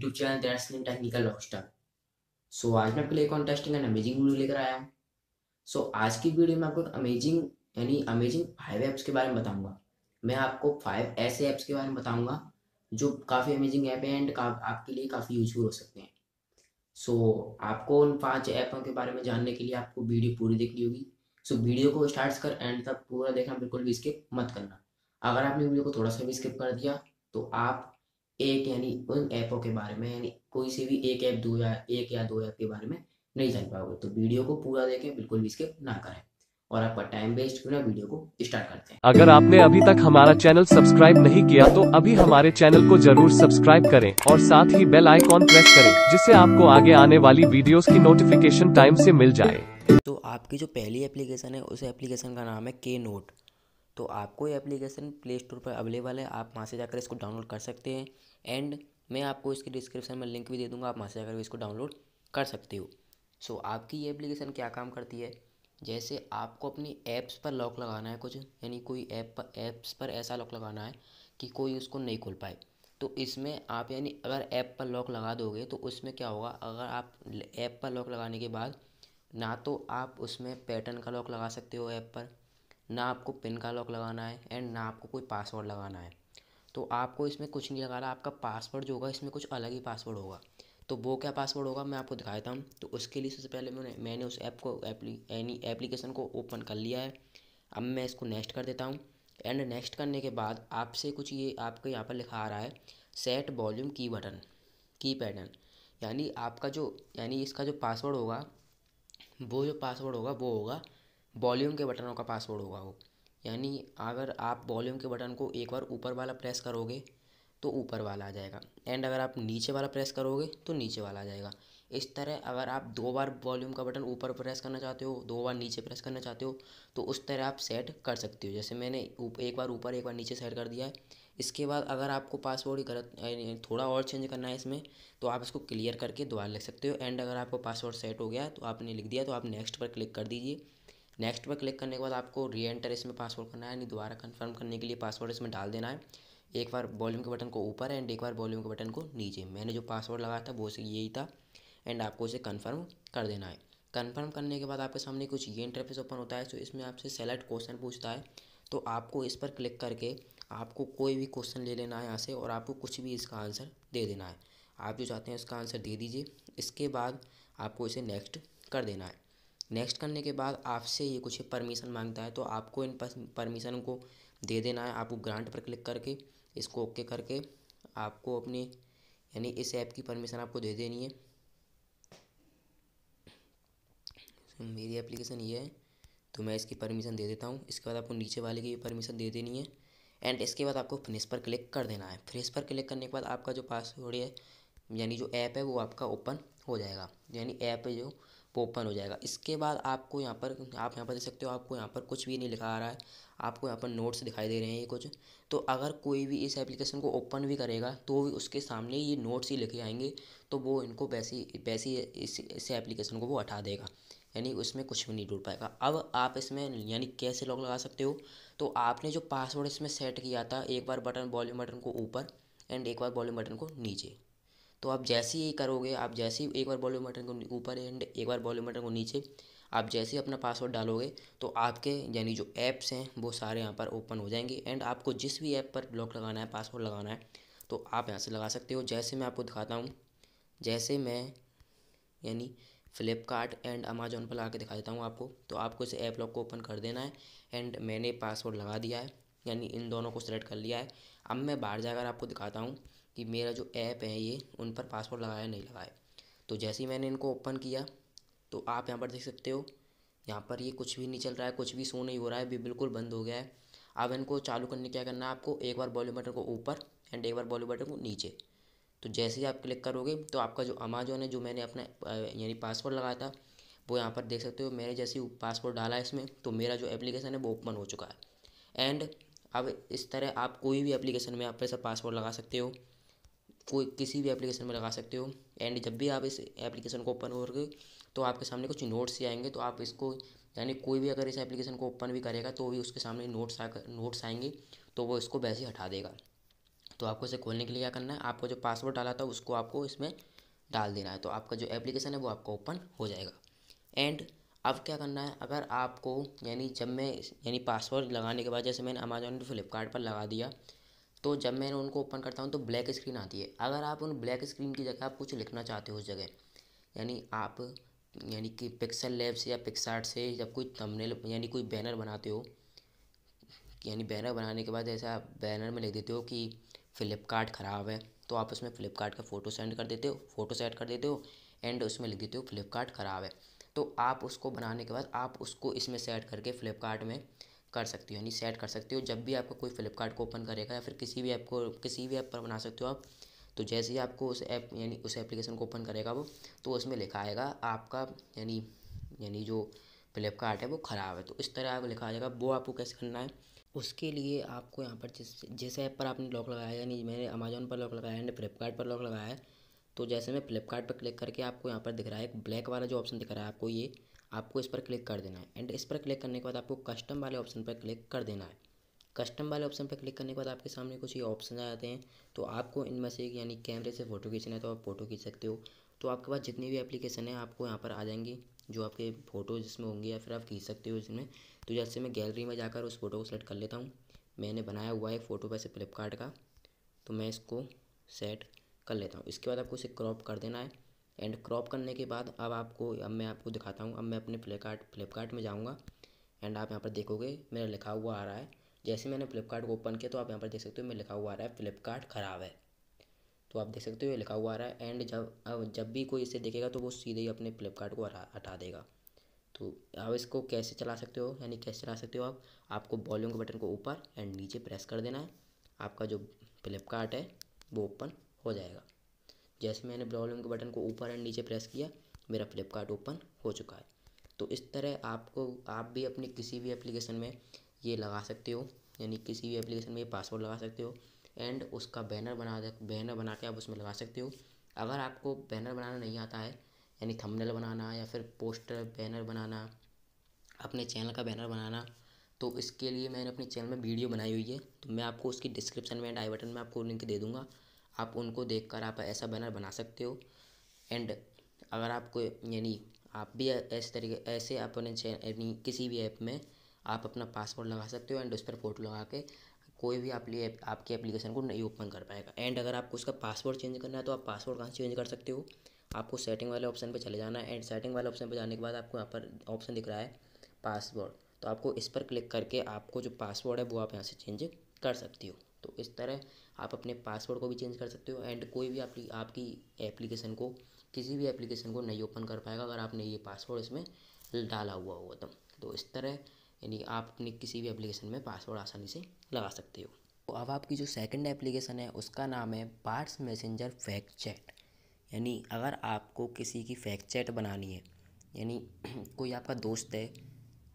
YouTube channel that's technical rockstar so आज मैं आपके लिए कॉन्टेस्टिंग एंड अमेजिंग वीडियो लेकर आया हूँ। सो so, आज की वीडियो में आपको अमेजिंग यानी अमेजिंग फाइव ऐप्स के बारे में बताऊँगा। मैं आपको फाइव ऐसे ऐप्स के बारे में बताऊँगा जो काफ़ी अमेजिंग ऐप है एंड आपके लिए काफ़ी यूजफुल हो सकते हैं। सो so, आपको उन पाँच ऐपों के बारे में जानने के लिए आपको वीडियो पूरी देखनी होगी। सो so, वीडियो को स्टार्ट कर एंड तक पूरा देखना बिल्कुल भी स्किप मत करना। अगर आपने वीडियो को थोड़ा सा भी स्किप कर दिया तो आप एक यानी उन ऐपों के बारे में यानी कोई से भी एक ऐप दो या एक या दो ऐप के बारे में नहीं जान पाओगे। तो वीडियो को पूरा देखें बिल्कुल भी स्किप ना करें। और आपका टाइम वेस्ट क्यों ना वीडियो को स्टार्ट करते हैं। अगर आपने अभी तक हमारा चैनल सब्सक्राइब नहीं किया तो अभी हमारे चैनल को ज़रूर सब्सक्राइब करें और साथ ही बेल आइकॉन प्रेस करें जिससे आपको आगे आने वाली वीडियोस की नोटिफिकेशन टाइम से मिल जाए। तो आपकी जो पहली एप्लीकेशन है उस एप्लीकेशन का नाम है के नोट तो आपको ये एप्लीकेशन प्ले स्टोर पर अवेलेबल है आप वहाँ से जाकर इसको डाउनलोड कर सकते हैं। एंड मैं आपको इसके डिस्क्रिप्शन में लिंक भी दे दूँगा आप वहाँ से जाकर इसको डाउनलोड कर सकते हो। सो so, आपकी ये एप्लीकेशन क्या काम करती है? जैसे आपको अपनी ऐप्स पर लॉक लगाना है कुछ यानी कोई ऐप पर ऐप्स पर ऐसा लॉक लगाना है कि कोई उसको नहीं खोल पाए। तो इसमें आप यानी अगर ऐप पर लॉक लगा दोगे तो उसमें क्या होगा? अगर आप ऐप पर लॉक लगाने के बाद ना तो आप उसमें पैटर्न का लॉक लगा सकते हो ऐप पर ना आपको पिन का लॉक लगाना है एंड ना आपको कोई पासवर्ड लगाना है। तो आपको इसमें कुछ नहीं लगाना आपका पासवर्ड जो होगा, इसमें कुछ अलग ही पासवर्ड होगा। तो वो क्या पासवर्ड होगा, मैं आपको दिखा देता हूँ। तो उसके लिए सबसे पहले मैंने मैंने उस ऐप को यानी एप्लीकेशन को ओपन कर लिया है। अब मैं इसको नेक्स्ट कर देता हूँ। एंड नेक्स्ट करने के बाद आपसे कुछ ये, आपको यहाँ पर लिखा आ रहा है सेट वॉल्यूम की बटन की पैटर्न यानी आपका जो, यानी इसका जो पासवर्ड होगा, वो जो पासवर्ड होगा, वो होगा वॉल्यूम के बटनों का पासवर्ड होगा वो। यानी अगर आप वॉल्यूम के बटन को एक बार ऊपर वाला प्रेस करोगे तो ऊपर वाला आ जाएगा। एंड अगर आप नीचे वाला प्रेस करोगे तो नीचे वाला आ जाएगा। इस तरह अगर आप दो बार वॉल्यूम का बटन ऊपर प्रेस करना चाहते हो, दो बार नीचे प्रेस करना चाहते हो तो उस तरह आप सेट कर सकते हो। जैसे मैंने एक बार ऊपर, एक बार नीचे सेट कर दिया है। इसके बाद अगर आपको पासवर्ड गलत थोड़ा और चेंज करना है इसमें तो आप इसको क्लियर करके दोबारा लिख सकते हो। एंड अगर आपको पासवर्ड सेट हो गया तो आपने लिख दिया तो आप नेक्स्ट पर क्लिक कर दीजिए। नेक्स्ट पर क्लिक करने के बाद आपको री एंटर इसमें पासवर्ड करना है। यानी दोबारा कन्फर्म करने के लिए पासवर्ड इसमें डाल देना है। एक बार वॉल्यूम के बटन को ऊपर एंड एक बार वॉल्यूम के बटन को नीचे। मैंने जो पासवर्ड लगाया था, वो यही था। एंड आपको इसे कन्फर्म कर देना है। कन्फर्म करने के बाद आपके सामने कुछ ये इंटरफेस ओपन होता है। तो इसमें आपसे सेलेक्ट क्वेश्चन पूछता है। तो आपको इस पर क्लिक करके आपको कोई भी क्वेश्चन ले लेना है यहाँ से और आपको कुछ भी इसका आंसर दे देना है। आप जो चाहते हैं उसका आंसर दे दीजिए। इसके बाद आपको इसे नेक्स्ट कर देना है। नेक्स्ट करने के बाद आपसे ये कुछ परमिशन माँगता है तो आपको इन परमिशन को दे देना है। आपको ग्रांट पर क्लिक करके, इसको ओके करके आपको अपनी, यानी इस ऐप की परमिशन आपको दे देनी है। मेरी एप्लीकेशन ये है तो मैं इसकी परमिशन दे देता हूँ। इसके बाद आपको नीचे वाले की परमिशन दे देनी है। एंड इसके बाद आपको फिनिश पर क्लिक कर देना है। फिनिश पर क्लिक करने के बाद आपका जो पासवर्ड है, यानी जो ऐप है, वो आपका ओपन हो जाएगा। यानी ऐप जो ओपन हो जाएगा। इसके बाद आपको यहाँ पर, आप यहाँ पर देख सकते हो, आपको यहाँ पर कुछ भी नहीं लिखा आ रहा है। आपको यहाँ पर नोट्स दिखाई दे रहे हैं ये कुछ। तो अगर कोई भी इस एप्लीकेशन को ओपन भी करेगा तो भी उसके सामने ये नोट्स ही लिखे आएँगे तो वो इनको वैसी वैसी इस इस एप्लीकेशन को वो हटा देगा। यानी उसमें कुछ भी नहीं ढूंढ पाएगा। अब आप इसमें, यानी कैसे लॉक लगा सकते हो? तो आपने जो पासवर्ड इसमें सेट किया था, एक बार बटन वॉल्यूम बटन को ऊपर एंड एक बार वॉल्यूम बटन को नीचे। तो आप जैसे ही करोगे, आप जैसे ही एक बार वॉल्यूम बटन को ऊपर एंड एक बार वॉल्यूम बटन को नीचे, आप जैसे ही अपना पासवर्ड डालोगे तो आपके यानी जो ऐप्स हैं, वो सारे यहाँ पर ओपन हो जाएँगे एंड आपको जिस भी ऐप पर ब्लॉक लगाना है पासवर्ड लगाना है तो आप यहाँ से लगा सकते हो। जैसे मैं आपको दिखाता हूँ, जैसे मैं यानी फ़्लिपकार्ट एंड अमेजोन पर लगा के दिखा देता हूँ आपको तो आपको इस ऐप लॉक को ओपन कर देना है एंड मैंने पासवर्ड लगा दिया है, यानी इन दोनों को सेलेक्ट कर लिया है। अब मैं बाहर जाकर आपको दिखाता हूँ कि मेरा जो ऐप है ये, उन पर पासवर्ड लगाया, नहीं लगाया। तो जैसे ही मैंने इनको ओपन किया तो आप यहाँ पर देख सकते हो, यहाँ पर ये कुछ भी नहीं चल रहा है, कुछ भी शो नहीं हो रहा है भी बिल्कुल बंद हो गया है। अब इनको चालू करने क्या करना है आपको, एक बार वॉल्यूम बटन को ऊपर एंड एक बार वॉल्यूम बटन को नीचे। तो जैसे ही आप क्लिक करोगे तो आपका जो अमेजोन है, जो मैंने अपना यानी पासवर्ड लगाया था, वो यहाँ पर देख सकते हो मैंने जैसे ही पासवर्ड डाला है इसमें तो मेरा जो एप्लीकेशन है, वो ओपन हो चुका है। एंड अब इस तरह आप कोई भी एप्लीकेशन में आप ऐसा पासवर्ड लगा सकते हो। कोई किसी भी एप्लीकेशन में लगा सकते हो। एंड जब भी आप इस एप्लीकेशन को ओपन करोगे तो आपके सामने कुछ नोट्स ही आएँगे तो आप इसको, यानी कोई भी अगर इस एप्लीकेशन को ओपन भी करेगा तो भी उसके सामने नोट्स आ नोट्स आएँगे तो वो इसको वैसे ही हटा देगा। तो आपको इसे खोलने के लिए क्या करना है, आपको जो पासवर्ड डाला था, उसको आपको इसमें डाल देना है। तो आपका जो एप्लीकेशन है, वो आपका ओपन हो जाएगा। एंड अब क्या करना है, अगर आपको, यानी जब मैं, यानी पासवर्ड लगाने के बाद, जैसे मैंने अमेजोन फ्लिपकार्ट पर लगा दिया तो जब मैंने उनको ओपन करता हूँ तो ब्लैक स्क्रीन आती है। अगर आप उन ब्लैक स्क्रीन की जगह आप कुछ लिखना चाहते हो उस जगह, यानी आप, यानी कि पिक्सल लैब से या पिक्सार्ट से जब कोई थंबनेल यानी कोई बैनर बनाते हो, यानी बैनर बनाने के बाद ऐसा आप बैनर में लिख देते हो कि फ़्लिपकार्ट ख़राब है तो आप उसमें फ़्लिपकार्ट का फ़ोटो सेंड कर देते हो फ़ोटो सेट कर देते हो एंड उसमें लिख देते हो फ़्लिपकार्ट ख़राब है। तो आप उसको बनाने के बाद आप उसको इसमें सेट करके फ़्लिपकार्ट में कर सकते हो, यानी सेट कर सकते हो। जब भी आपको कोई फ़्लिपकार्ट को ओपन करेगा या फिर किसी भी ऐप को, किसी भी ऐप पर बना सकते हो आप तो जैसे ही आपको उस ऐप यानी उस एप्लीकेशन को ओपन करेगा वो तो उसमें लिखा आएगा, आपका, यानी यानी जो फ्लिपकार्ट है वो ख़राब है। तो इस तरह आपको लिखा आ जाएगा, वो आपको कैसे करना है, उसके लिए आपको यहाँ पर जिस जिस ऐप पर आपने लॉक लगाया यानी मैंने अमेजोन पर लॉक लगाया है फ्लिपकार्ट पर लॉक लगाया है तो जैसे मैं फ्लिपकार्ट क्लिक करके आपको यहाँ पर दिख रहा है, एक ब्लैक वाला जो ऑप्शन दिख रहा है आपको ये आपको इस पर क्लिक कर देना है। एंड इस पर क्लिक करने के बाद आपको कस्टम वाले ऑप्शन पर क्लिक कर देना है। कस्टम वाले ऑप्शन पर क्लिक करने के बाद आपके सामने कुछ ये ऑप्शन आ जाते हैं। तो आपको इनमें से यानी कैमरे से फ़ोटो खींचना है तो आप फ़ोटो खींच सकते हो। तो आपके पास जितनी भी एप्लीकेशन है, आपको यहाँ पर आ जाएँगी, जो आपके फ़ोटो जिसमें होंगे या फिर आप खींच सकते हो इसमें। तो जैसे मैं गैलरी में जाकर उस फ़ोटो को सेलेक्ट कर लेता हूँ। मैंने बनाया हुआ है फ़ोटो वैसे फ्लिपकार्ट का। तो मैं इसको सेट कर लेता हूँ। इसके बाद आपको इसे क्रॉप कर देना है। एंड क्रॉप करने के बाद अब आपको, अब मैं आपको दिखाता हूँ। अब मैं अपने फ्लिपकार्ट फ्लिपकार्ट में जाऊँगा एंड आप यहाँ पर देखोगे मेरा लिखा हुआ आ रहा है। जैसे मैंने फ्लिपकार्ट को ओपन किया तो आप यहाँ पर देख सकते हो मैं लिखा हुआ आ रहा है, फ्लिपकार्ट ख़राब है। तो आप देख सकते हो ये लिखा हुआ आ रहा है एंड जब, अब जब भी कोई इसे देखेगा तो वो सीधे ही अपने फ्लिपकार्ट को हटा देगा। तो आप इसको कैसे चला सकते हो? यानी कैसे चला सकते हो आप? आपको वॉल्यूम के बटन को ऊपर एंड नीचे प्रेस कर देना है। आपका जो फ्लिपकार्ट है वो ओपन हो जाएगा। जैसे मैंने वॉल्यूम के बटन को ऊपर एंड नीचे प्रेस किया, मेरा फ्लिपकार्ट ओपन हो चुका है। तो इस तरह आपको, आप भी अपनी किसी भी एप्लीकेशन में ये लगा सकते हो, यानी किसी भी एप्लीकेशन में ये पासवर्ड लगा सकते हो, एंड उसका बैनर बना बैनर बना के आप उसमें लगा सकते हो। अगर आपको बैनर बनाना नहीं आता है, यानी थंबनेल बनाना या फिर पोस्टर बैनर बनाना, अपने चैनल का बैनर बनाना तो इसके लिए मैंने अपने चैनल में वीडियो बनाई हुई है। तो मैं आपको उसकी डिस्क्रिप्शन में एंड आई बटन में आपको लिंक दे दूँगा। आप उनको देख कर आप ऐसा बैनर बना सकते हो। एंड अगर आपको यानी आप भी ऐसे तरीके, ऐसे अपने यानी किसी भी ऐप में आप अपना पासवर्ड लगा सकते हो एंड उस पर फ़ोटो लगा के कोई भी आप लिए, आपकी एप्लीकेशन को नहीं ओपन कर पाएगा। एंड अगर आपको उसका पासवर्ड चेंज करना है तो आप पासवर्ड कहाँ चेंज कर सकते हो? आपको सेटिंग वाले ऑप्शन पे चले जाना है एंड सेटिंग वाले ऑप्शन पे जाने के बाद आपको यहाँ पर ऑप्शन दिख रहा है पासवर्ड तो आपको इस पर क्लिक करके आपको जो पासवर्ड है वो आप यहाँ से चेंज कर सकती हो। तो इस तरह आप अपने पासवर्ड को भी चेंज कर सकते हो एंड कोई भी आपकी आपकी एप्लीकेशन को, किसी भी एप्लीकेशन को नहीं ओपन कर पाएगा अगर आपने ये पासवर्ड इसमें डाला हुआ होगा तो तो इस तरह यानी आप अपनी किसी भी एप्लीकेशन में पासवर्ड आसानी से लगा सकते हो। तो अब आपकी जो सेकंड एप्लीकेशन है, उसका नाम है बार्ट्स मैसेंजर फैक्ट चैट यानी अगर आपको किसी की फैक्ट चैट बनानी है, यानी कोई आपका दोस्त है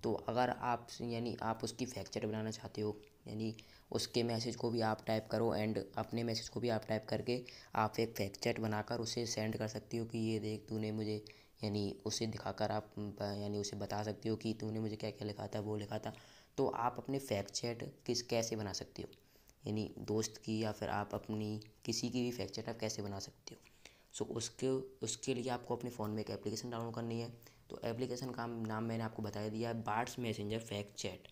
तो अगर आप यानी आप उसकी फैक्ट चैट बनाना चाहते हो यानी उसके मैसेज को भी आप टाइप करो एंड अपने मैसेज को भी आप टाइप करके आप एक फैक्ट चैट बनाकर उसे सेंड कर सकती हो कि ये देख तूने मुझे यानी उसे दिखाकर आप यानी उसे बता सकते हो कि तूने मुझे क्या क्या लिखा था वो लिखा था। तो आप अपने फैक्ट चैट किस कैसे बना सकते हो? यानी दोस्त की या फिर आप अपनी किसी की भी फैक्ट चैट आप कैसे बना सकते हो? सो so, उसके उसके लिए आपको अपने फ़ोन में एक एप्लीकेशन डाउनलोड करनी है। तो एप्लीकेशन का नाम मैंने आपको बताया दिया है बार्ड्स मैसेंजर फैक्ट चैट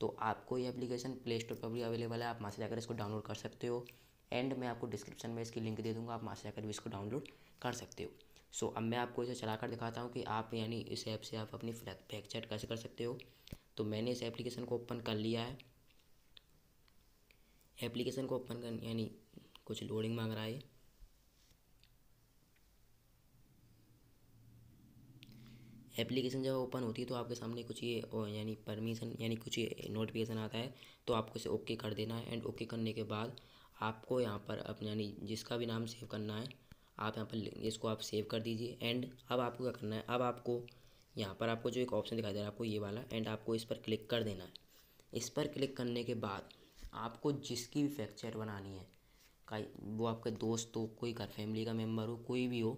तो आपको ये एप्लीकेशन प्ले स्टोर पर भी अवेलेबल है, आप वहाँ से जाकर इसको डाउनलोड कर सकते हो। एंड मैं आपको डिस्क्रिप्शन में इसकी लिंक दे दूँगा, आप वहाँ से जाकर भी इसको डाउनलोड कर सकते हो। सो अब मैं आपको इसे चला कर दिखाता हूँ कि आप यानी इस ऐप से आप अपनी फैक्ट चैट कैसे कर सकते हो। तो मैंने इस एप्लीकेशन को ओपन कर लिया है। एप्लीकेशन को ओपन कर, यानी कुछ लोडिंग मांग रहा है। एप्लीकेशन जब ओपन होती है तो आपके सामने कुछ ये यानी परमिशन यानी कुछ ये नोटिफिकेशन आता है तो आपको इसे ओके कर देना है। एंड ओके करने के बाद आपको यहाँ पर अपने, यानी जिसका भी नाम सेव करना है, आप यहाँ पर इसको आप सेव कर दीजिए। एंड अब आपको क्या करना है? अब आपको यहाँ पर आपको जो एक ऑप्शन दिखाई दे रहा है, आपको ये वाला। एंड आपको इस पर क्लिक कर देना है। इस पर क्लिक करने के बाद आपको जिसकी भी फैक्चर बनानी है का वो आपके दोस्त हो, कोई घर फैमिली का मेंबर हो, कोई भी हो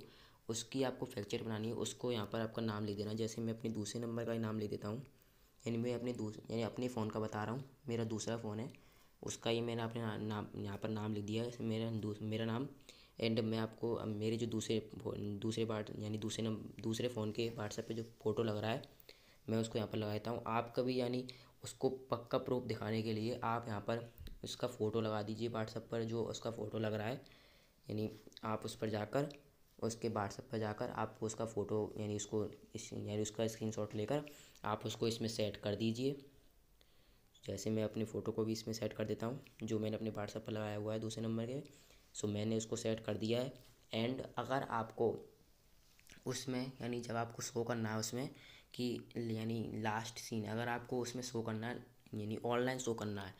उसकी आपको फ्रैक्चर बनानी है, उसको यहाँ पर आपका नाम लिख देना। जैसे मैं अपने दूसरे नंबर का नाम लिख देता हूँ। यानी मैं अपने यानी अपने फ़ोन का बता रहा हूँ। मेरा दूसरा फ़ोन है। उसका ही मैंने अपने नाम, यहाँ पर नाम लिख दिया है। मेरा मेरा नाम एंड मैं आपको, मेरे जो दूसरे दूसरे बाट यानी दूसरे नम दूसरे फ़ोन के व्हाट्सएप पे जो फ़ोटो लग रहा है, मैं उसको यहाँ पर लगाता हूँ। आप कभी, यानी उसको पक्का प्रूफ दिखाने के लिए आप यहाँ पर उसका फ़ोटो लगा दीजिए व्हाट्सएप पर जो उसका फ़ोटो लग रहा है। यानी आप उस पर जाकर उसके व्हाट्सएप पर जाकर आप उसका फ़ोटो यानी उसको यानी उसका स्क्रीनशॉट लेकर आप उसको इसमें सेट कर दीजिए। जैसे मैं अपनी फ़ोटो को भी इसमें सेट कर देता हूँ, जो मैंने अपने व्हाट्सएप पर लगाया हुआ है दूसरे नंबर के। सो मैंने उसको सेट कर दिया है। एंड अगर आपको उसमें, यानी जब आपको शो करना है उसमें कि, यानी लास्ट सीन अगर आपको उसमें शो करना है, यानी ऑनलाइन शो करना है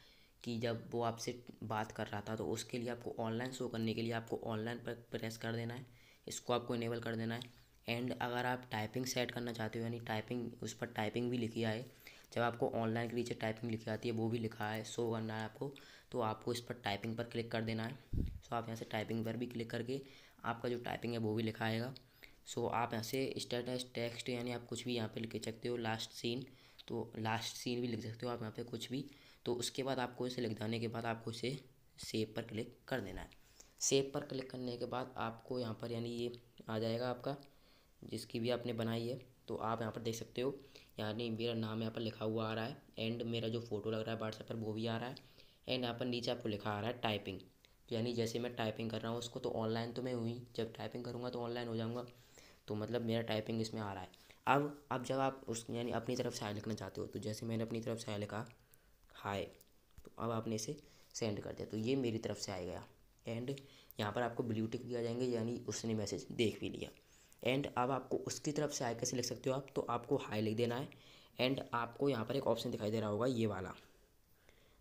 कि जब वो आपसे बात कर रहा था तो उसके लिए आपको ऑनलाइन शो करने के लिए आपको ऑनलाइन पर प्रेस कर देना है। इसको आपको इनेबल कर देना है। एंड अगर आप टाइपिंग सेट करना चाहते हो, यानी टाइपिंग उस पर टाइपिंग भी लिखी आए, जब आपको ऑनलाइन के नीचे टाइपिंग लिखी आती है, वो भी लिखा है शो करना है आपको तो आपको इस पर टाइपिंग पर क्लिक कर देना है। सो आप यहाँ से टाइपिंग पर भी क्लिक करके आपका जो टाइपिंग है, वो भी लिखा आएगा। सो आप यहाँ से स्टेटस टेक्स्ट यानी आप कुछ भी यहाँ पे लिख सकते हो लास्ट सीन तो लास्ट सीन भी लिख सकते हो आप यहाँ पे कुछ भी। तो उसके बाद आपको इसे लिख जाने के बाद आपको इसे सेव पर क्लिक कर देना है। सेव पर क्लिक करने के बाद आपको यहाँ पर यानी ये आ जाएगा आपका, जिसकी भी आपने बनाई है। तो आप यहाँ पर देख सकते हो, यानी मेरा नाम यहाँ पर लिखा हुआ आ रहा है एंड मेरा जो फ़ोटो लग रहा है व्हाट्सएप पर वो भी आ रहा है एंड यहाँ पर नीचे आपको लिखा आ रहा है टाइपिंग यानी जैसे मैं टाइपिंग कर रहा हूँ, उसको तो ऑनलाइन तो मैं हुई, जब टाइपिंग करूँगा तो ऑनलाइन हो जाऊँगा। तो मतलब मेरा टाइपिंग इसमें आ रहा है। अब अब जब आप उस, यानी अपनी तरफ़ से हाई लिखना चाहते हो तो जैसे मैंने अपनी तरफ़ से हाई लिखा हाय तो अब आपने इसे सेंड कर दिया। तो ये मेरी तरफ़ से आ गया एंड यहाँ पर आपको ब्लू टिक आ जाएँगे, यानी उसने मैसेज देख भी लिया। एंड अब आपको उसकी तरफ़ से हाई कैसे लिख सकते हो आप तो आपको हाई लिख देना है। एंड आपको यहाँ पर एक ऑप्शन दिखाई दे रहा होगा, ये वाला।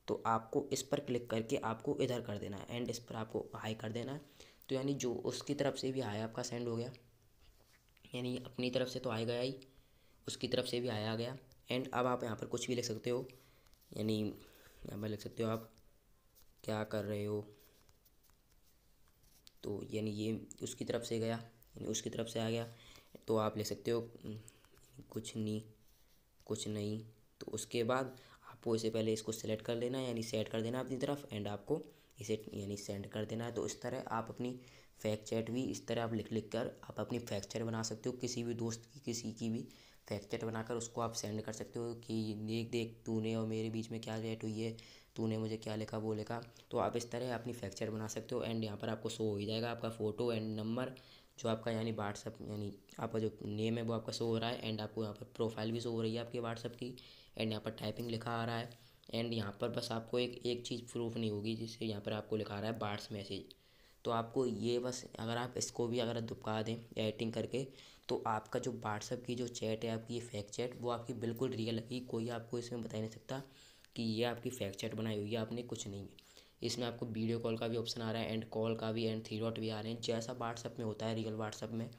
तो आपको इस पर क्लिक करके आपको इधर कर देना है एंड इस पर आपको हाई कर देना है। तो यानी जो उसकी तरफ़ से भी हाई आपका सेंड हो गया। यानी अपनी तरफ़ से तो आए गया ही, उसकी तरफ़ से भी आया आ गया। एंड अब आप यहाँ पर कुछ भी लिख सकते हो। यानी यहाँ पर लिख सकते हो आप, क्या कर रहे हो? तो यानी ये उसकी तरफ़ से गया, यानी उसकी तरफ़ से आ गया। तो आप ले सकते हो कुछ नहीं कुछ नहीं। तो उसके बाद आपको इसे पहले इसको सेलेक्ट कर लेना है यानी सेट कर देना अपनी तरफ़ एंड आपको इसे, यानी सेंड कर देना है। तो इस तरह आप अपनी फैक चैट भी, इस तरह आप लिख लिख कर आप अपनी फैक चैट बना सकते हो। किसी भी दोस्त की, किसी की भी फैक चैट बनाकर उसको आप सेंड कर सकते हो कि देख देख, तूने और मेरे बीच में क्या रेट हुई है। तूने मुझे क्या लिखा, वो लिखा। तो आप इस तरह अपनी फैक चैट बना सकते हो एंड यहाँ पर आपको शो हो ही जाएगा आपका फ़ोटो एंड नंबर जो आपका यानी व्हाट्सअप यानी आपका जो नेम है वो आपका शो हो रहा है एंड आपको यहाँ पर प्रोफ़ाइल भी शो हो रही है आपके व्हाट्सअप की एंड यहाँ पर टाइपिंग लिखा आ रहा है। एंड यहाँ पर बस आपको एक एक चीज़ प्रूफ नहीं होगी जिससे यहाँ पर आपको लिखा रहा है बार्ड्स मैसेज तो आपको ये बस अगर आप इसको भी अगर दुबका दें एडिटिंग करके तो आपका जो व्हाट्सअप की जो चैट है, आपकी ये फेक चैट वो आपकी बिल्कुल रियल है कोई आपको इसमें बता नहीं सकता। कि ये आपकी फेक चैट बनाई हुई है, आपने कुछ नहीं है। इसमें आपको वीडियो कॉल का भी ऑप्शन आ रहा है एंड कॉल का भी एंड थ्री डॉट भी आ रहे हैं। जैसा व्हाट्सअप में होता है रियल व्हाट्सअप में,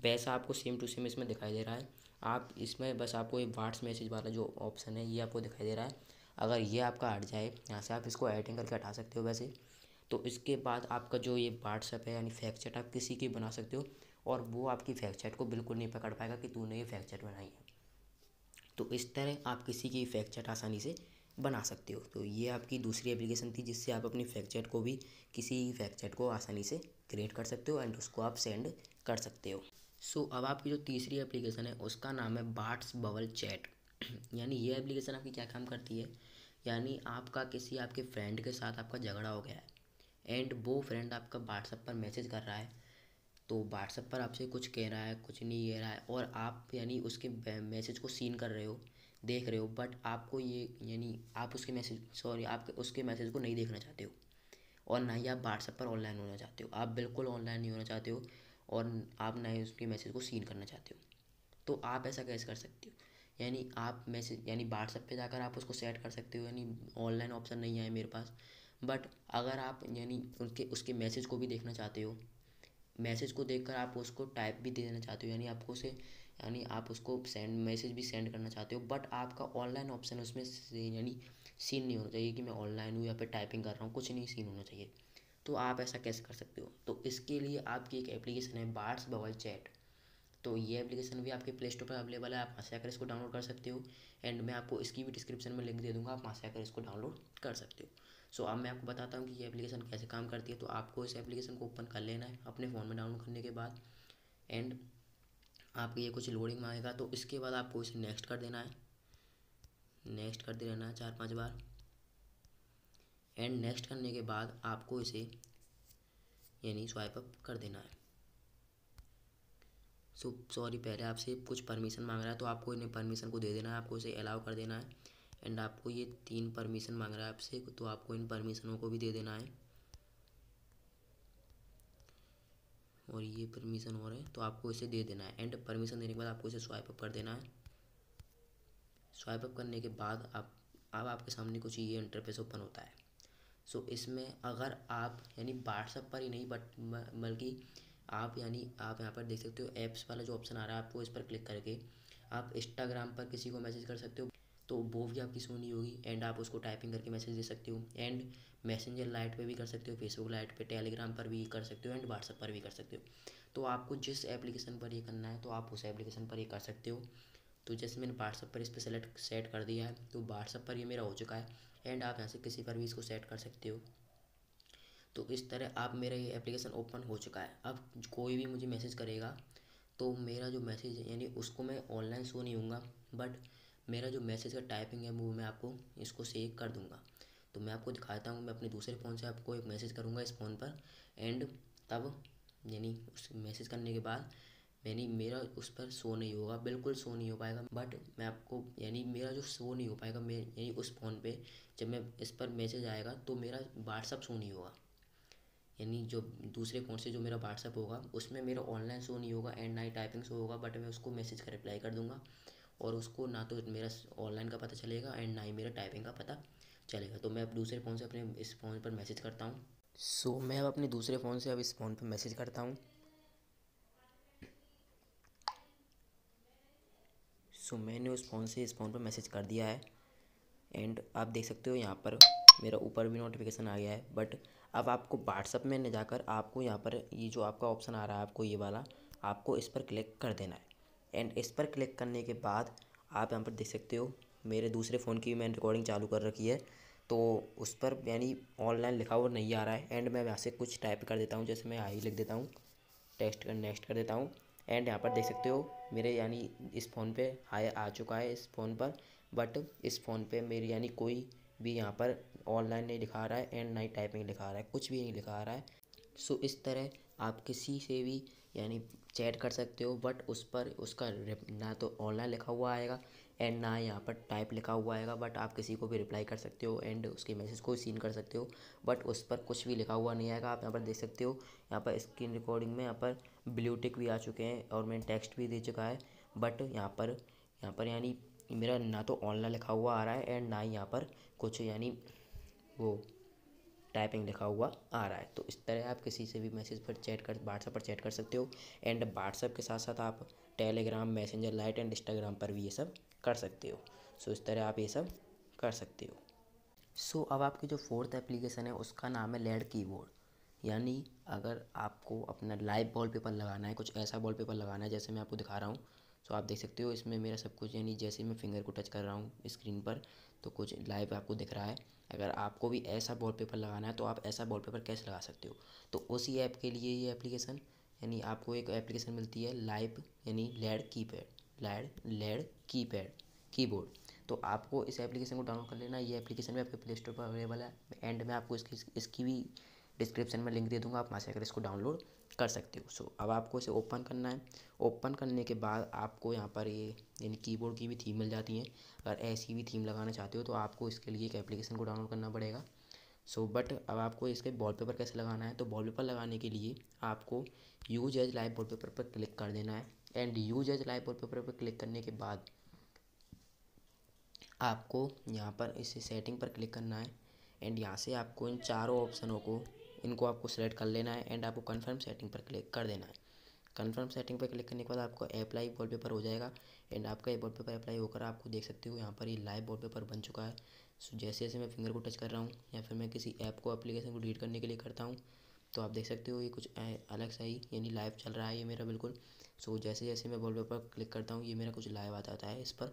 वैसा आपको सेम टू सेम इसमें दिखाई दे रहा है। आप इसमें बस आपको ये व्हाट्स मैसेज वाला जो ऑप्शन है, ये आपको दिखाई दे रहा है। अगर ये आपका हट जाए, यहाँ से आप इसको एडिटिंग करके हटा सकते हो वैसे। तो इसके बाद आपका जो ये व्हाट्सअप है, यानी फैक चैट आप किसी की बना सकते हो, और वो आपकी फैक चैट को बिल्कुल नहीं पकड़ पाएगा कि तूने ये फैक चैट बनाई है। तो इस तरह आप किसी की फैक चैट आसानी से बना सकते हो। तो ये आपकी दूसरी एप्लीकेशन थी जिससे आप अपनी फैक्चैट को भी किसी फैक्चैट को आसानी से क्रिएट कर सकते हो एंड उसको आप सेंड कर सकते हो। सो so, अब आपकी जो तीसरी एप्लीकेशन है उसका नाम है बाट्स बबल चैट यानी ये एप्लीकेशन आपकी क्या काम करती है? यानी आपका किसी आपके फ्रेंड के साथ आपका झगड़ा हो गया है एंड वो फ्रेंड आपका व्हाट्सअप पर मैसेज कर रहा है। तो व्हाट्सअप पर आपसे कुछ कह रहा है कुछ नहीं कह रहा है और आप यानी उसके मैसेज को सीन कर रहे हो। देख रहे हो बट आपको ये, यानी आप उसके मैसेज सॉरी आप उसके मैसेज को नहीं देखना चाहते हो। और ना ही आप व्हाट्सएप पर ऑनलाइन होना चाहते हो। आप बिल्कुल ऑनलाइन नहीं होना चाहते हो और आप ना ही उसके मैसेज को सीन करना चाहते हो। तो आप ऐसा कैसे कर सकते हो? यानी आप मैसेज यानी व्हाट्सएप पे जाकर आप उसको सेट कर सकते हो, यानी ऑनलाइन ऑप्शन नहीं आए मेरे पास। बट अगर आप, यानी उनके, उसके मैसेज को भी देखना चाहते हो मैसेज को देखकर आप उसको टाइप भी दे देना चाहते हो, यानी आपको उसे यानी आप उसको सेंड मैसेज भी सेंड करना चाहते हो बट आपका ऑनलाइन ऑप्शन उसमें यानी सीन नहीं होना चाहिए कि मैं ऑनलाइन हूँ या फिर टाइपिंग कर रहा हूँ, कुछ नहीं सीन होना चाहिए। तो आप ऐसा कैसे कर सकते हो? तो इसके लिए आपकी एक एप्लीकेशन है बार्स बबल चैट तो ये एप्लीकेशन भी आपके प्ले स्टोर पर अवेलेबल है, आप वहाँ से आकर इसको डाउनलोड कर सकते हो। एंड मैं आपको इसकी भी डिस्क्रिप्शन में लिंक दे दूँगा, आप वहाँ से आकर इसको डाउनलोड कर सकते हो। सो अब मैं आपको बताता हूँ कि ये एप्लीकेशन कैसे काम करती है। तो आपको इस एप्लीकेशन को ओपन कर लेना है, अपने फ़ोन में डाउनलोड करने के बाद। एंड आपको ये कुछ लोडिंग मांगेगा तो इसके बाद आपको इसे नेक्स्ट कर देना है। नेक्स्ट कर दे रहना है चार पाँच बार। एंड नेक्स्ट करने के बाद आपको इसे, यानी स्वाइप अप कर देना है। सो सॉरी पहले आपसे कुछ परमिशन मांग रहा है तो आपको इन्हें परमिशन को दे देना है, आपको इसे अलाउ कर देना है। एंड आपको ये तीन परमिशन मांग रहा है आपसे तो आपको इन परमिशनों को भी दे देना है। और ये परमिशन हो रहे हैं तो आपको इसे दे देना है। एंड परमिशन देने के बाद आपको इसे स्वाइप अप कर देना है। स्वाइप अप करने के बाद आप अब आपके सामने कुछ ये इंटरफेस ओपन होता है। सो so, इसमें अगर आप यानी व्हाट्सअप पर ही नहीं बट बल्कि आप यानी आप यहाँ पर देख सकते हो ऐप्स वाला जो ऑप्शन आ रहा है आपको इस पर क्लिक करके आप इंस्टाग्राम पर किसी को मैसेज कर सकते हो। तो वो भी आपकी सुनी होगी एंड आप उसको टाइपिंग करके मैसेज दे सकते हो। एंड मैसेंजर लाइट पे भी कर सकते हो, फेसबुक लाइट पे, टेलीग्राम पर भी कर सकते हो, एंड व्हाट्सअप पर भी कर सकते हो। तो आपको जिस एप्लीकेशन पर ये करना है तो आप उस एप्लीकेशन पर ये कर सकते हो। तो जैसे मैंने व्हाट्सअप पर इस पर सेलेक्ट, सेट कर दिया है तो व्हाट्सअप पर ये मेरा हो चुका है, एंड आप यहाँ से किसी पर भी इसको सेट कर सकते हो। तो इस तरह आप मेरा ये एप्लीकेशन ओपन हो चुका है। अब कोई भी मुझे मैसेज करेगा तो मेरा जो मैसेज है, यानी उसको मैं ऑनलाइन शो नहीं होऊँगा, बट मेरा जो मैसेज का टाइपिंग है, वो मैं आपको इसको सेव कर दूँगा। तो मैं आपको दिखाता हूँ, मैं अपने दूसरे फ़ोन से आपको एक मैसेज करूँगा इस फ़ोन पर। एंड तब, यानी उस मैसेज करने के बाद, यानी मेरा उस पर शो नहीं होगा, बिल्कुल शो नहीं हो पाएगा। बट मैं आपको, यानी मेरा जो शो नहीं हो पाएगा, मैं, यानी उस फ़ोन पे जब मैं इस पर मैसेज आएगा तो मेरा व्हाट्सअप शो नहीं होगा। यानी जो दूसरे फ़ोन से जो मेरा व्हाट्सअप होगा, उसमें मेरा ऑनलाइन शो नहीं होगा एंड ना ही टाइपिंग शो होगा बट मैं उसको मैसेज का रिप्लाई कर दूँगा। और उसको ना तो मेरा ऑनलाइन का पता चलेगा एंड ना ही मेरा टाइपिंग का पता चलेगा। तो मैं अब दूसरे फ़ोन से अपने इस फ़ोन पर मैसेज करता हूँ। सो so, मैं अब अपने दूसरे फ़ोन से अब इस फ़ोन पर मैसेज करता हूँ। सो so, मैंने उस फ़ोन से इस फ़ोन पर मैसेज कर दिया है। एंड आप देख सकते हो यहाँ पर मेरा ऊपर भी नोटिफिकेशन आ गया है। बट अब आपको व्हाट्सअप में न जाकर आपको यहाँ पर ये जो आपका ऑप्शन आ रहा है आपको ये वाला आपको इस पर क्लिक कर देना है। एंड इस पर क्लिक करने के बाद आप यहाँ पर देख सकते हो मेरे दूसरे फ़ोन की मैंने रिकॉर्डिंग चालू कर रखी है। तो उस पर यानी ऑनलाइन लिखा हुआ नहीं आ रहा है। एंड मैं यहाँ से कुछ टाइप कर देता हूँ, जैसे मैं आई लिख देता हूँ टेक्स्ट कर नेक्स्ट कर देता हूँ। एंड यहाँ पर देख सकते हो, मेरे यानी इस फ़ोन पे हाई आ चुका है इस फ़ोन पर। बट इस फ़ोन पे मेरी यानी कोई भी यहाँ पर ऑनलाइन नहीं लिखा रहा है। एंड ना ही टाइपिंग लिखा रहा है, कुछ भी नहीं लिखा रहा है। सो इस तरह आप किसी से भी यानी चैट कर सकते हो बट उस पर उसका ना तो ऑनलाइन लिखा हुआ आएगा एंड ना यहाँ पर टाइप लिखा हुआ आएगा बट आप किसी को भी रिप्लाई कर सकते हो एंड उसके मैसेज को सीन कर सकते हो बट उस पर कुछ भी लिखा हुआ नहीं आएगा। आप यहाँ पर देख सकते हो, यहाँ पर स्क्रीन रिकॉर्डिंग में यहाँ पर ब्लूटिक भी आ चुके हैं, और मैंने टेक्स्ट भी दे चुका है बट यहाँ पर यहाँ पर यानी मेरा ना तो ऑनलाइन लिखा हुआ आ रहा है एंड ना ही यहाँ पर कुछ यानी वो टाइपिंग लिखा हुआ आ रहा है। तो इस तरह आप किसी से भी मैसेज पर चैट कर व्हाट्सएप पर चैट कर सकते हो। एंड व्हाट्सएप के साथ साथ आप Telegram messenger lite and Instagram पर भी ये सब कर सकते हो। सो इस तरह आप ये सब कर सकते हो। सो अब आपकी जो फोर्थ एप्लीकेशन है, उसका नाम है लेड कीबोर्ड यानी अगर आपको अपना लाइव वॉलपेपर लगाना है, कुछ ऐसा वॉलपेपर लगाना है, जैसे मैं आपको दिखा रहा हूँ। सो आप देख सकते हो, इसमें मेरा सब कुछ, यानी जैसे मैं फिंगर को टच कर रहा हूँ स्क्रीन पर तो कुछ लाइव आपको दिख रहा है। अगर आपको भी ऐसा वॉलपेपर लगाना है तो आप ऐसा वॉलपेपर कैसे लगा सकते हो? तो उसी ऐप के लिए ये एप्लीकेशन यानी आपको एक एप्लीकेशन मिलती है लाइव यानी लेड की पैड लैड लेड की पैड कीबोर्ड तो आपको इस एप्लीकेशन को डाउनलोड कर लेना। ये एप्लीकेशन भी आपके प्ले स्टोर पर अवेलेबल है। एंड में आपको इसकी इसकी भी डिस्क्रिप्शन में लिंक दे दूँगा। आप वहाँ से अगर इसको डाउनलोड कर सकते हो। सो अब आपको इसे ओपन करना है। ओपन करने के बाद आपको यहाँ पर ये यानी कीबोर्ड की भी थीम मिल जाती है। अगर ऐसी भी थीम लगाना चाहते हो तो आपको इसके लिए एक एप्लीकेशन को डाउनलोड करना पड़ेगा। सो so, बट अब आपको इसके वॉलपेपर कैसे लगाना है? तो वॉलपेपर लगाने के लिए आपको यूज़ एज लाइव वॉलपेपर पर क्लिक कर देना है। And use as live wallpaper पर क्लिक करने के बाद आपको यहाँ पर इस सेटिंग पर क्लिक करना है। एंड यहाँ से आपको इन चारों ऑप्शनों को इनको आपको सेलेक्ट कर लेना है एंड आपको कन्फर्म सेटिंग पर क्लिक कर देना है। कन्फर्म सेटिंग पर क्लिक करने के बाद आपको अप्लाई वॉलपेपर हो जाएगा एंड आपका ये वॉलपेपर अप्लाई होकर आपको देख सकते हो यहाँ पर ये लाइव वॉलपेपर बन चुका है। सो जैसे जैसे मैं फिंगर को टच कर रहा हूँ या फिर मैं किसी ऐप को एप्लीकेशन को डिलीट करने के लिए करता हूँ तो आप देख सकते हो ये कुछ अलग सा ही यानी लाइव चल रहा है ये मेरा बिल्कुल। सो जैसे जैसे मैं वॉलपेपर क्लिक करता हूँ ये मेरा कुछ लाइव आता है इस पर।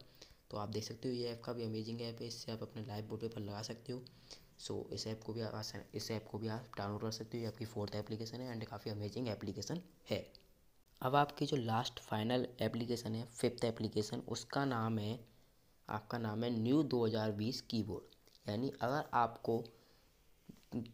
तो आप देख सकते हो ये ऐप का भी अमेजिंग ऐप है, इससे आप अपने लाइव वॉलपेपर लगा सकते हो। सो so, इस ऐप को भी आसान इस ऐप को भी आप डाउनलोड कर सकते हो। ये आपकी फोर्थ एप्लीकेशन है एंड काफ़ी अमेजिंग एप्लीकेशन है। अब आपकी जो लास्ट फाइनल एप्लीकेशन है फिफ्थ एप्लीकेशन उसका नाम है आपका नाम है न्यू 2020 कीबोर्ड यानी अगर आपको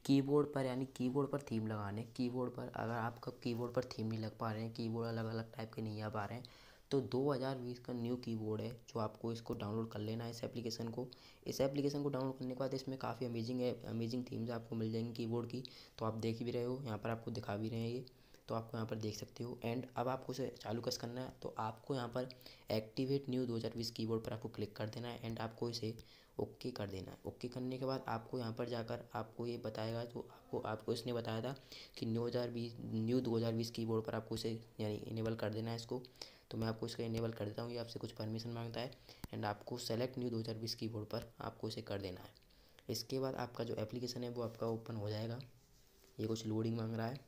कीबोर्ड पर यानी कीबोर्ड पर थीम लगाने कीबोर्ड पर अगर आपका कीबोर्ड पर थीम नहीं लग पा रहे हैं कीबोर्ड अलग अलग टाइप के नहीं आ पा रहे हैं तो 2020 का न्यू कीबोर्ड है, जो आपको इसको डाउनलोड कर लेना है इस एप्लीकेशन को। इस एप्लीकेशन को डाउनलोड करने के बाद इसमें काफ़ी अमेजिंग है अमेजिंग थीम्स आपको मिल जाएँगी कीबोर्ड की। तो आप देख भी रहे हो, यहाँ पर आपको दिखा भी रहे हैं ये। तो आपको यहाँ पर देख सकते हो। एंड अब आपको इसे चालू कस करना है तो आपको यहाँ पर एक्टिवेट न्यू दो हज़ार बीस कीबोर्ड पर आपको क्लिक कर देना है। एंड आपको इसे ओके कर देना है। ओके करने के बाद आपको यहाँ पर जाकर आपको ये बताएगा तो आपको आपको इसने बताया था कि न्यू हज़ार बीस न्यू दो हज़ार बीस कीबोर्ड पर आपको इसे यानी इनेबल कर देना है इसको। तो मैं आपको इसका इनेबल कर देता हूँ, ये आपसे कुछ परमिशन माँगता है एंड आपको सेलेक्ट न्यू दो हज़ार बीस कीबोर्ड पर आपको इसे कर देना है। इसके बाद आपका जो एप्लीकेशन है, वो आपका ओपन हो जाएगा। ये कुछ लोडिंग मांग रहा है।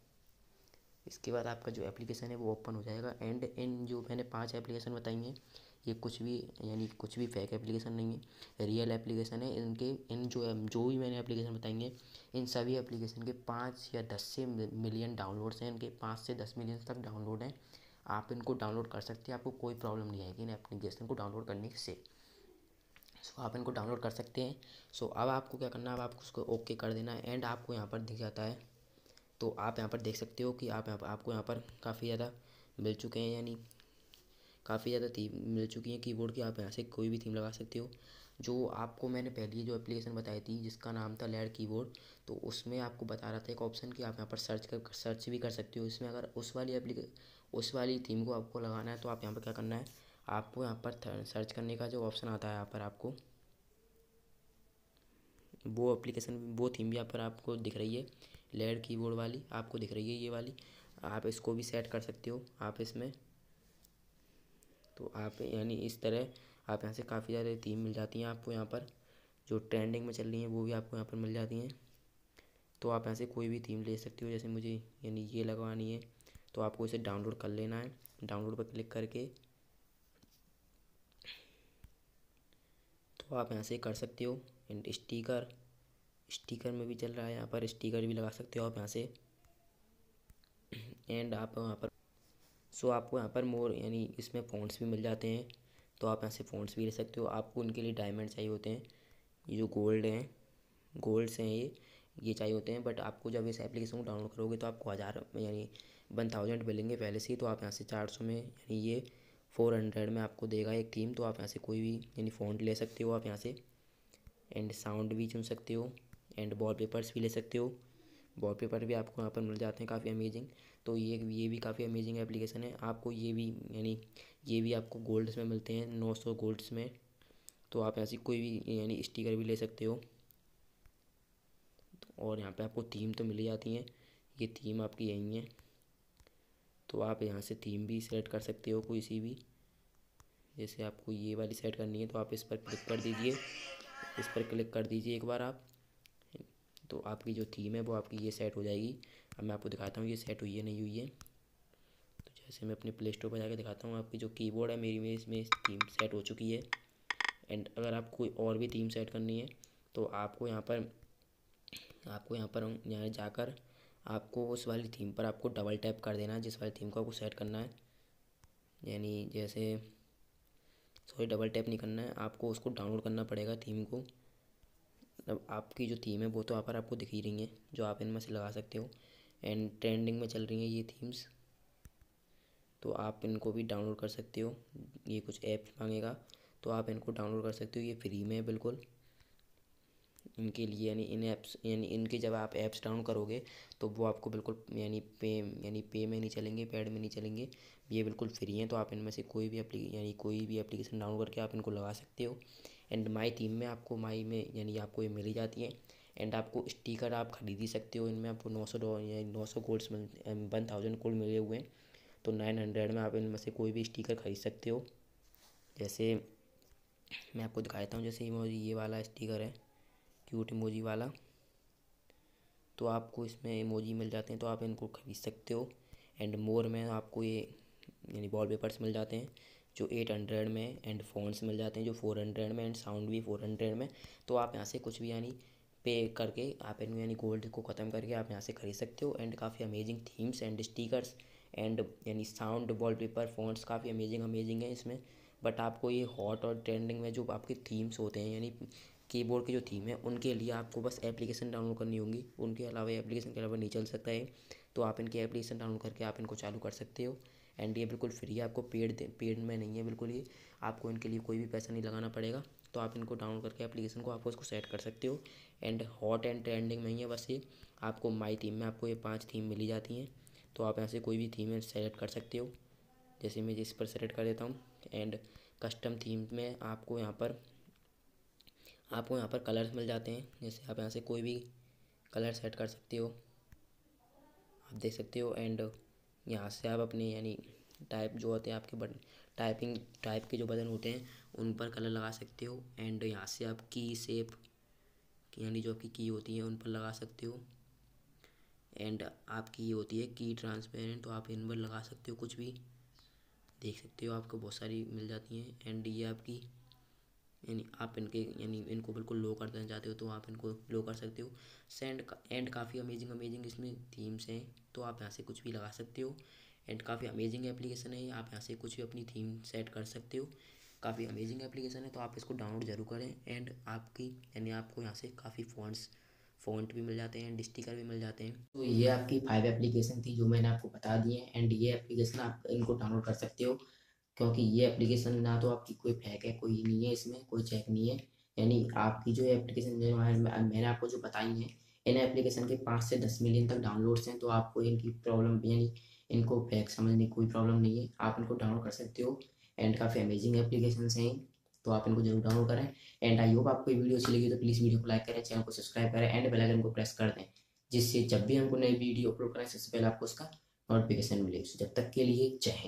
इसके बाद आपका जो एप्लीकेशन है, वो ओपन हो जाएगा एंड इन जो मैंने पाँच एप्लीकेशन बताई हैं, ये कुछ भी, यानी कुछ भी फेक एप्लीकेशन नहीं है रियल एप्लीकेशन है। इनके, इन जो जो भी मैंने एप्लीकेशन हैं, इन सभी एप्लीकेशन के पाँच या दस से मिलियन डाउनलोड्स हैं। इनके पाँच से दस मिलियन तक डाउनलोड हैं। आप इनको डाउनलोड कर सकते हैं, आपको कोई प्रॉब्लम नहीं आएगी इन एप्लीकेशन को डाउनलोड करने से। सो आप इनको डाउनलोड कर सकते हैं। सो अब आपको क्या करना है, अब आपको उसको ओके कर देना है एंड आपको यहाँ पर दिख जाता है। तो आप यहाँ पर देख सकते हो कि आप यहाँ पर, आपको यहाँ पर काफ़ी ज़्यादा मिल चुके हैं, यानी काफ़ी ज़्यादा थीम मिल चुकी हैं कीबोर्ड की, आप यहाँ से कोई भी थीम लगा सकते हो। जो आपको मैंने पहले जो एप्लीकेशन बताई थी, जिसका नाम था लैड कीबोर्ड तो उसमें आपको बता रहा था एक ऑप्शन कि आप यहाँ पर सर्च कर, सर्च भी कर सकते हो। इसमें अगर उस वाली एप्लीके उस वाली थीम को आपको लगाना है तो आप यहाँ पर क्या करना है, आपको यहाँ पर सर्च करने का जो ऑप्शन आता है यहाँ पर आपको, वो एप्लीकेशन वो थीम भी यहाँ पर आपको दिख रही है लेड कीबोर्ड वाली आपको दिख रही है ये वाली, आप इसको भी सेट कर सकते हो आप इसमें तो आप यानी इस तरह आप यहाँ से काफ़ी ज़्यादा थीम मिल जाती हैं आपको यहाँ पर, जो ट्रेंडिंग में चल रही हैं वो भी आपको यहाँ पर मिल जाती हैं तो आप यहाँ से कोई भी थीम ले सकते हो, जैसे मुझे यानी ये लगवानी है तो आपको इसे डाउनलोड कर लेना है। डाउनलोड पर क्लिक करके तो आप यहाँ से कर सकते हो। एंड स्टिकर स्टिकर में भी चल रहा है यहाँ पर स्टिकर भी लगा सकते हो आप यहाँ से। एंड आप वहाँ पर सो आपको यहाँ पर मोर यानी इसमें फ़ॉन्ट्स भी मिल जाते हैं। तो आप यहाँ से फ़ॉन्ट्स भी ले सकते हो। आपको उनके लिए डायमंड चाहिए होते हैं। ये जो गोल्ड हैं गोल्ड्स हैं ये ये चाहिए होते हैं। बट आपको जब इस एप्लीकेशन को डाउनलोड करोगे तो आपको हज़ार यानी वन थाउज़ेंड मिलेंगे पहले से ही तो आप यहाँ से चार सौ में, यानी ये फोर हंड्रेड में आपको देगा एक थीम तो आप यहाँ से कोई भी, यानी फ़ॉन्ट ले सकते हो, आप यहाँ से। एंड साउंड भी चुन सकते हो, एंड वॉल पेपर्स भी ले सकते हो। वॉल पेपर भी आपको यहाँ पर मिल जाते हैं, काफ़ी अमेजिंग तो ये ये भी काफ़ी अमेजिंग एप्लीकेशन है। आपको ये भी, यानी ये भी आपको गोल्ड्स में मिलते हैं, नौ सौ गोल्ड्स में। तो आप ऐसी कोई भी, यानी स्टिकर भी ले सकते हो। और यहाँ पे आपको थीम तो मिल जाती हैं। ये थीम आपकी यही है। तो आप यहाँ से थीम भी सेलेक्ट कर सकते हो कोई सी भी। जैसे आपको ये वाली सेट करनी है तो आप इस पर क्लिक कर दीजिए। इस पर क्लिक कर दीजिए एक बार आप। तो आपकी जो थीम है वो आपकी ये सेट हो जाएगी। अब मैं आपको दिखाता हूँ ये सेट हुई है, नहीं हुई है। तो जैसे मैं अपने प्ले स्टोर पर जाकर दिखाता हूँ, आपकी जो कीबोर्ड है मेरी में इसमें थीम सेट हो चुकी है। एंड अगर आप कोई और भी थीम सेट करनी है तो आपको यहाँ पर, आपको यहाँ पर यहाँ जाकर आपको उस वाली थीम पर आपको डबल टैप कर देना है, जिस वाली थीम को आपको सेट करना है। यानी जैसे सॉरी डबल टैप नहीं करना है, आपको उसको डाउनलोड करना पड़ेगा थीम को। मतलब आपकी जो थीम है, वो तो यहाँ पर आपको दिख ही रही है, जो आप इनमें से लगा सकते हो। एंड ट्रेंडिंग में चल रही हैं ये थीम्स तो आप इनको भी डाउनलोड कर सकते हो, ये कुछ ऐप मांगेगा तो आप इनको डाउनलोड कर सकते हो, ये फ्री में है बिल्कुल। इनके लिए, यानी इन ऐप्स यानी इनके जब आप ऐप्स डाउन करोगे तो वो आपको बिल्कुल, यानी पे यानी पे में नहीं चलेंगे पेड में नहीं चलेंगे। ये बिल्कुल फ्री हैं तो आप इनमें से कोई भी एप्ली यानी कोई भी एप्लीकेशन डाउन करके आप इनको लगा सकते हो। एंड माई थीम में आपको माई में, यानी आपको ये मिल जाती है। एंड आपको स्टिकर आप खरीद ही सकते हो, इनमें आपको नौ सौ नौ सौ मिल वन थाउज़ेंड कोड मिले हुए हैं। तो नाइन हंड्रेड में आप इनमें से कोई भी स्टिकर खरीद सकते हो। जैसे, मैं आपको दिखाता हूँ, जैसे ये वाला स्टिकर है। क्यूट इमोजी वाला। तो आपको इसमें इमोजी मिल जाते हैं तो आप इनको खरीद सकते हो। एंड मोर में आपको ये, यानी वॉल पेपर्स मिल जाते हैं, जो एट हंड्रेड में एंड फ़ोन्स मिल जाते हैं, जो फोर हंड्रेड में एंड साउंड भी फोर हंड्रेड में। तो आप यहाँ से कुछ भी, यानी पे करके आप इनको, यानी गोल्ड को ख़त्म करके आप यहाँ से खरीद सकते हो। एंड काफ़ी amazing themes and stickers and यानी साउंड वॉलपेपर फ़ॉन्ट्स काफ़ी अमेजिंग अमेजिंग है इसमें। बट आपको ये हॉट और ट्रेंडिंग में जो आपके थीम्स होते हैं, यानी कीबोर्ड के जो थीम है, उनके लिए आपको बस एप्लीकेशन डाउनलोड करनी होगी। उनके अलावा एप्लीकेशन के अलावा नहीं चल सकता है। तो आप इनकी एप्लीकेशन डाउनलोड करके आप इनको चालू कर सकते हो। एंड ये बिल्कुल फ्री है, आपको पेड पेड में नहीं है बिल्कुल ये। आपको इनके लिए कोई भी पैसा नहीं लगाना पड़ेगा। तो आप इनको डाउनलोड करके एप्लीकेशन को आपको उसको सेट कर सकते हो। एंड हॉट एंड ट्रेंडिंग में ही है बस ये। आपको माई थीम में आपको ये पाँच थीम मिली जाती हैं। तो आप यहाँ से कोई भी थीम सेलेक्ट कर सकते हो। जैसे मैं जिस पर सेलेक्ट कर देता हूँ। एंड कस्टम थीम में आपको यहाँ पर आपको यहाँ पर कलर्स मिल जाते हैं। जैसे आप यहाँ से कोई भी कलर सेट कर सकते हो। आप देख सकते हो एंड यहाँ से आप अपने यानी टाइप जो होते हैं आपके बटन टाइपिंग टाइप के जो बटन होते हैं, उन पर कलर लगा सकते हो। एंड यहाँ से आप की सेप यानी जो आपकी की होती है, उन पर लगा सकते हो। एंड आपकी ये होती है की ट्रांसपेरेंट तो आप इन पर लगा सकते हो कुछ भी। देख सकते हो आपको बहुत सारी मिल जाती हैं। एंड ये आपकी यानी आप इनके, यानी इनको बिल्कुल लो कर देना चाहते हो तो आप इनको लो कर सकते हो। सेंड एंड काफ़ी अमेजिंग अमेजिंग इसमें थीम्स हैं तो आप यहाँ से कुछ भी लगा सकते हो। एंड काफ़ी अमेजिंग एप्लीकेशन है, आप यहाँ से कुछ भी अपनी थीम सेट कर सकते हो। काफ़ी अमेजिंग एप्लीकेशन है तो आप इसको डाउनलोड ज़रूर करें। एंड आपकी, यानी आपको यहाँ से काफ़ी फ़ॉन्ट्स फ़ॉन्ट भी मिल जाते हैं एंड स्टिकर भी मिल जाते हैं। तो ये आपकी फाइव एप्लीकेशन थी, जो मैंने आपको बता दी है। एंड ये एप्लीकेशन आप इनको डाउनलोड कर सकते हो। क्योंकि ये एप्लीकेशन ना तो आपकी कोई फैक है, कोई नहीं है इसमें, कोई चेक नहीं है। यानी आपकी जो एप्लीकेशन मैंने आपको जो बताई है, इन एप्लीकेशन के पाँच से दस मिलियन तक डाउनलोड्स हैं तो आपको इनकी प्रॉब्लम यानी इनको फैक समझने की कोई प्रॉब्लम नहीं है। आप इनको डाउनलोड कर सकते हो एंड काफ़ी अमेजिंग एप्लीकेशन हैं तो आप इनको ज़रूर डाउनलोड करें। एंड आई होप आपको वीडियो अच्छी लगी तो प्लीज़ वीडियो को लाइक करें चैनल को सब्सक्राइब करें एंड बेल आइकन को प्रेस कर दें, जिससे जब भी हमको नई वीडियो अपलोड करें, सबसे पहले आपको उसका नोटिफिकेशन मिले। जब तक के लिए जय